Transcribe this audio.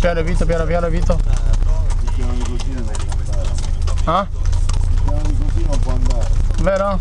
Piano Vito, piano piano Vito. Piano così non può andare. Ah? Piano così non può andare. Vero?